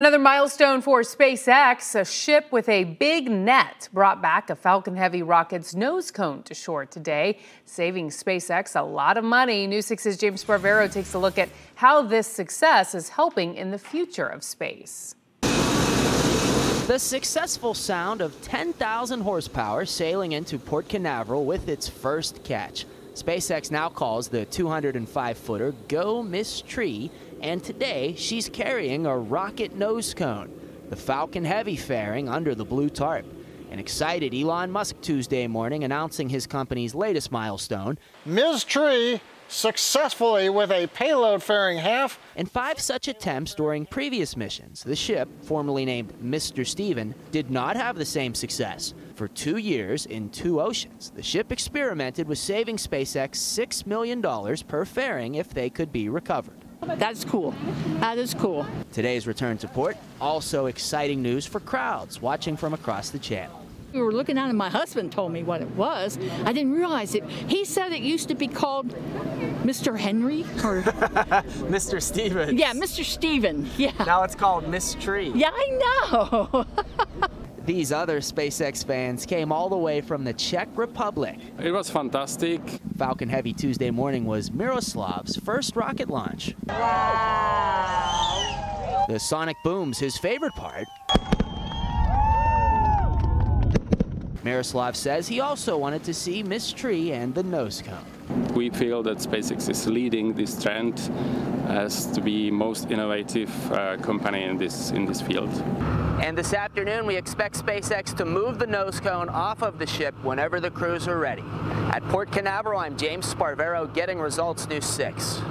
Another milestone for SpaceX, a ship with a big net brought back a Falcon Heavy rocket's nose cone to shore today, saving SpaceX a lot of money. News 6's James Sparvero takes a look at how this success is helping in the future of space. The successful sound of 10,000 horsepower sailing into Port Canaveral with its first catch. SpaceX now calls the 205 footer Go Miss Tree, and today she's carrying a rocket nose cone, the Falcon Heavy fairing under the blue tarp. An excited Elon Musk Tuesday morning announcing his company's latest milestone. Ms. Tree successfully with a payload fairing half. In five such attempts during previous missions, the ship, formerly named Mr. Steven, did not have the same success. For two years in two oceans, the ship experimented with saving SpaceX $6 million per fairing if they could be recovered. That's cool. That is cool. Today's return to port, also exciting news for crowds watching from across the channel. We were looking at it, my husband told me what it was. I didn't realize it. He said it used to be called Mr. Henry or Mr. Stevens. Yeah, Mr. Steven. Yeah. Now it's called Miss Tree. Yeah, I know. These other SpaceX fans came all the way from the Czech Republic. It was fantastic. Falcon Heavy Tuesday morning was Miroslav's first rocket launch. Wow. The sonic boom's his favorite part. Miroslav says he also wanted to see Miss Tree and the nose cone. We feel that SpaceX is leading this trend as to be most innovative uh, company in this in this field. And this afternoon, we expect SpaceX to move the nose cone off of the ship whenever the crews are ready. At Port Canaveral, I'm James Sparvero, getting Results News 6.